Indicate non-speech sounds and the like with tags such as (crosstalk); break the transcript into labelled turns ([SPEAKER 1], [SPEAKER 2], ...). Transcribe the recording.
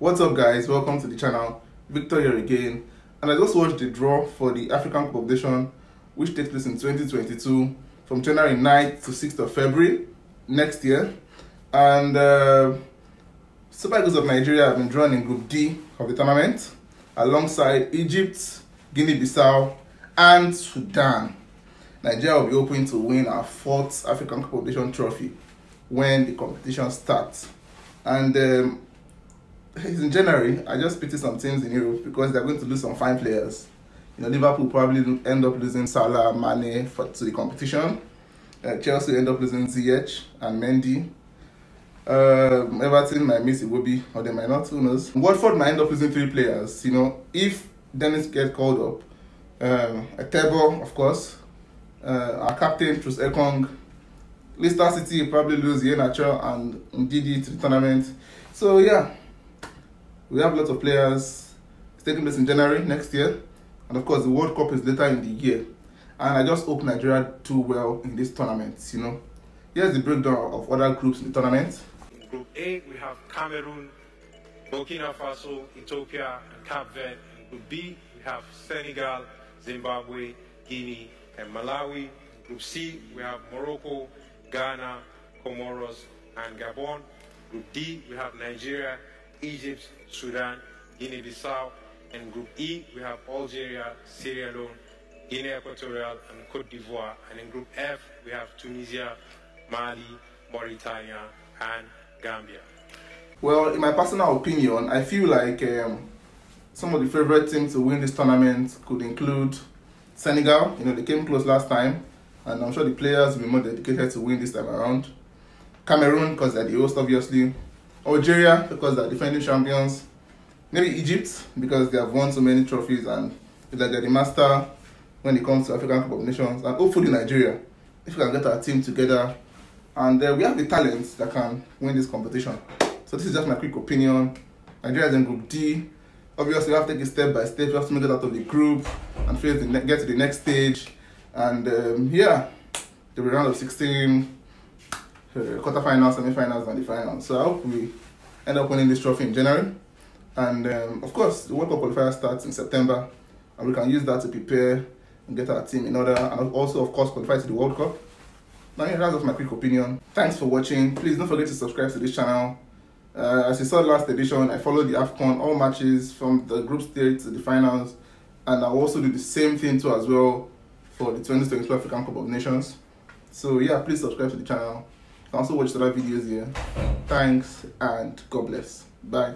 [SPEAKER 1] What's up guys, welcome to the channel, Victor here again and I just watched the draw for the African Cup of Nations which takes place in 2022 from January 9th to 6th of February next year and uh, Super Eagles of Nigeria have been drawn in Group D of the tournament alongside Egypt, Guinea-Bissau and Sudan. Nigeria will be hoping to win our fourth African Cup of Nations trophy when the competition starts. And um, (laughs) in January, I just pity some teams in Europe because they're going to lose some fine players. You know, Liverpool probably end up losing Salah, Mane for, to the competition. Uh, Chelsea end up losing Ziyech and Mendy. Uh, Everton might miss Iwobi, or they might not, who knows. Watford might end up losing three players, you know, if Dennis gets called up. Um, Etebo, of course, uh, our captain, Troost-Ekong. Leicester City probably lose Iheanacho and Ndidi to the tournament. So, yeah, we have lots of players. It's taking place in January next year. And of course, the World Cup is later in the year. And I just hope Nigeria do well in this tournament, you know. Here's the breakdown of other groups in the tournament.
[SPEAKER 2] In Group A, we have Cameroon, Burkina Faso, Ethiopia, and Cape Verde. In Group B, we have Senegal, Zimbabwe, Guinea, and Malawi. In Group C, we have Morocco, Ghana, Comoros, and Gabon. Group D, we have Nigeria, Egypt, Sudan, Guinea-Bissau. and Group E, we have Algeria, Sierra Leone, Guinea Equatorial, and Cote d'Ivoire. And in Group F, we have Tunisia, Mali, Mauritania, and Gambia.
[SPEAKER 1] Well, in my personal opinion, I feel like um, some of the favorite teams to win this tournament could include Senegal. You know, they came close last time, and I'm sure the players will be more dedicated to win this time around. Cameroon, because they're the host, obviously. Algeria, because they're defending champions. Maybe Egypt, because they have won so many trophies and they're the master when it comes to African Cup of Nations. And hopefully Nigeria, if we can get our team together. And uh, we have the talents that can win this competition. So this is just my quick opinion. Nigeria is in Group D. Obviously, we have to take it step by step. We have to make it out of the group and face the get to the next stage. And um, yeah, the round of 16, uh, quarterfinals, semi-finals, and the finals. So I hope we end up winning this trophy in January. And um, of course, the World Cup qualifier starts in September, and we can use that to prepare and get our team in order, and also, of course, qualify to the World Cup. Now, yeah, that's just my quick opinion. Thanks for watching. Please don't forget to subscribe to this channel. Uh, as you saw last edition, I followed the AFCON, all matches from the group stage to the finals, and I'll also do the same thing too as well for the 2022 African Cup of Nations. So yeah, please subscribe to the channel. Also watch the other videos here. Thanks and God bless. Bye.